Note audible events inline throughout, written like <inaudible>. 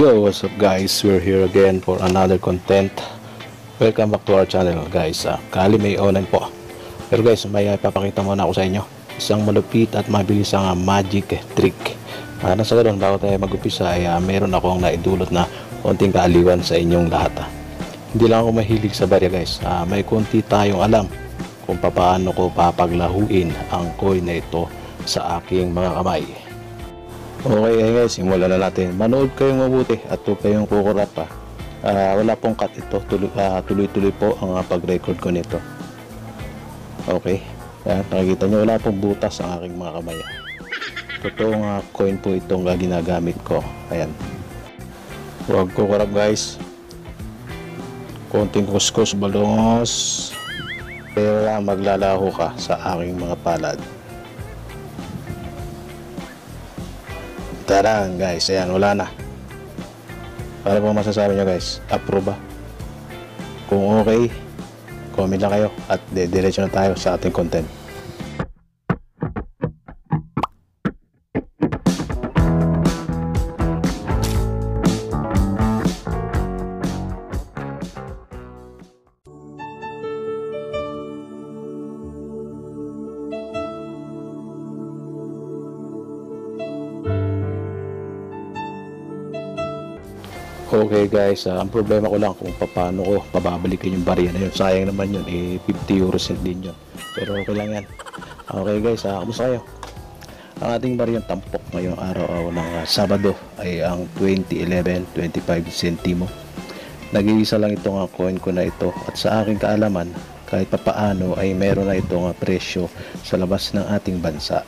Yo, what's up guys? We're here again for another content. Welcome back to our channel guys. Uh, Kali may online po. Pero guys, may uh, papakita muna ako sa inyo. Isang malupit at mabilis ang uh, magic trick. Uh, nasa ganun, bago tayo mag-upisa ay uh, meron akong naidulot na konting kaaliwan sa inyong lahat. Uh. Hindi lang ako mahilig sa barya guys. Uh, may konti tayong alam kung paano ko papaglahuin ang coin na ito sa aking mga kamay. Okay guys, simulan na natin. Manood kayong mabuti at huwag kayong kukurap pa. Uh, wala pong cut ito. Uh, tuloy-tuloy po ang uh, pag-record ko nito. Okay. Yan, nakikita nyo wala pong butas ang aking mga kamay. Totoong uh, coin po itong uh, ginagamit ko. Ayan. Huwag kukurap guys. Konting kuskus balongos. Pero uh, maglalaho ka sa aking mga palad. Tarang guys, ayan wala na. Para po masasabi nyo guys, approve ba? Kung okay, comment lang kayo at diretso na tayo sa ating content. Okay guys, uh, ang problema ko lang kung paano ko pababalikin yung barya na yun. Sayang naman yun, eh 50 euros din yun. Pero okay lang yan. Okay guys, uh, kamusta kayo? Ang ating baryang tampok ngayong araw uh, ng uh, Sabado ay ang 2011 25 centimo. Nag-iisa lang itong uh, coin ko na ito at sa aking kaalaman kahit papaano ay meron na itong uh, presyo sa labas ng ating bansa.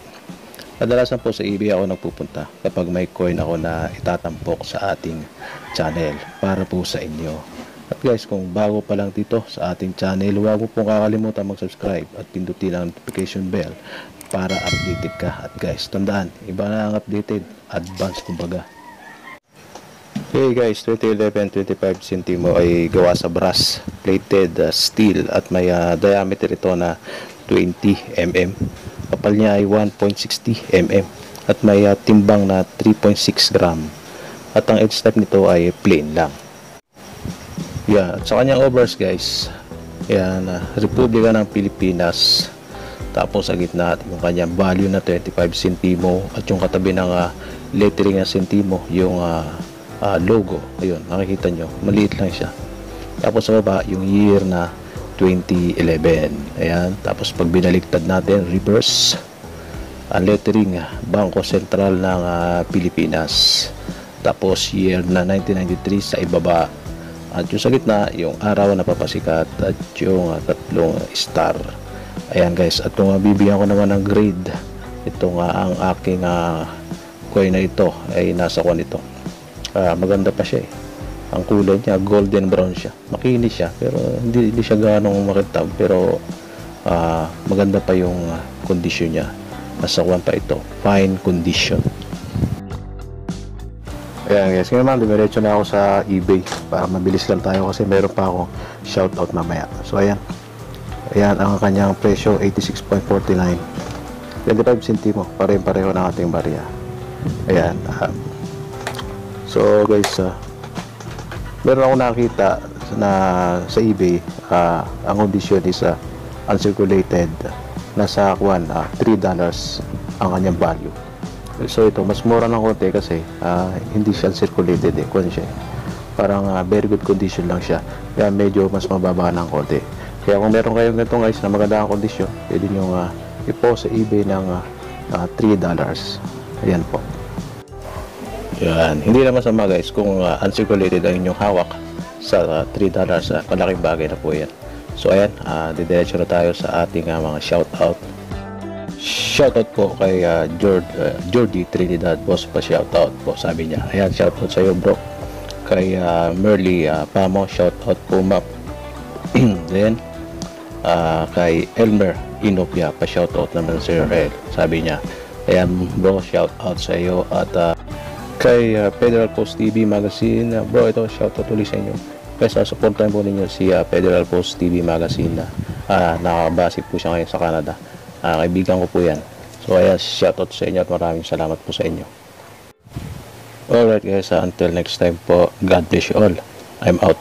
Kadalasan po sa eBay ako nagpupunta kapag may coin ako na itatampok sa ating channel para po sa inyo. At guys, kung bago pa lang dito sa ating channel, huwag mo pong kakalimutan mag-subscribe at pindutin ang notification bell para updated ka. At guys, tandaan, iba na ang updated, advance kumbaga. Hey guys, 2011 25 centimo ay gawa sa brass, plated uh, steel at may uh, diameter ito na 20 mm kapal niya ay 1.60 mm at may uh, timbang na 3.6 gram. At ang edge type nito ay plain lang. Yan at sa kanyang overs guys yan uh, Republika ng Pilipinas. Tapos sa gitna yung kanyang value na 25 centimo at yung katabi ng uh, lettering na centimo yung uh, uh, logo. Ayun makikita nyo maliit lang siya. Tapos sa baba yung year na 2011 ayan. Tapos pag binaliktad natin reverse. Ang lettering Bangko Sentral ng uh, Pilipinas. Tapos year na 1993 sa ibaba. At yung sa gitna yung araw na papasikat at yung uh, tatlong star. Ayan guys. At kung uh, ko naman ng grade ito nga ang aking uh, coin na ito ay nasa kwan ito. Uh, maganda pa siya eh ang kulay niya golden brown siya. Makinis siya pero hindi, hindi siya ganong makitab pero uh, maganda pa yung uh, kondisyon niya. Nasa kwan pa ito fine condition. Ayan guys. Ngayon naman dumiretso na ako sa ebay para mabilis lang tayo kasi meron pa ako shoutout mamaya. So ayan. Ayan ang kanyang presyo 86.49 25 centimo pare-pareho ng ating barya. Ayan uh, so guys uh, meron ako nakita na sa eBay uh, ang condition is uh, uncirculated nasa kwan uh, 3 dollars ang kanyang value. So ito mas mura ng konti kasi uh, hindi siya uncirculated eh kwan siya parang uh, very good condition lang siya. Kaya medyo mas mababa ng konti. Kaya kung meron kayong ganito guys na magandang kondisyon pwede nyo uh, i-post sa eBay ng uh, uh, 3 dollars. Ayan po yan. Hindi naman masama guys kung uh, uncirculated ang inyong hawak sa uh, 3 dollars. Uh, malaking bagay na po yan. So ayan, uh, didiretso na tayo sa ating uh, mga shoutout. Shoutout po kay uh, Jord, uh, Jordi Trinidad. Boss pa shoutout po sabi niya. Ayan, shoutout sa iyo bro. Kay uh, Merly uh, Pamo, shoutout po map. <clears throat> Then, uh, kay Elmer Inopia, pa shoutout naman Sir El. Sabi niya, ayan bro, shoutout sa iyo at uh, kay uh, Federal Post TV Magazine. Uh, bro, ito shoutout ulit sa inyo. Guys, uh, supportan po ninyo si uh, Federal Post TV Magazine na uh, nakabase po siya ngayon sa Canada. Uh, kaibigan ko po yan. So, ayan, shoutout sa inyo at maraming salamat po sa inyo. Alright guys, ah, until next time po, God bless you all. I'm out.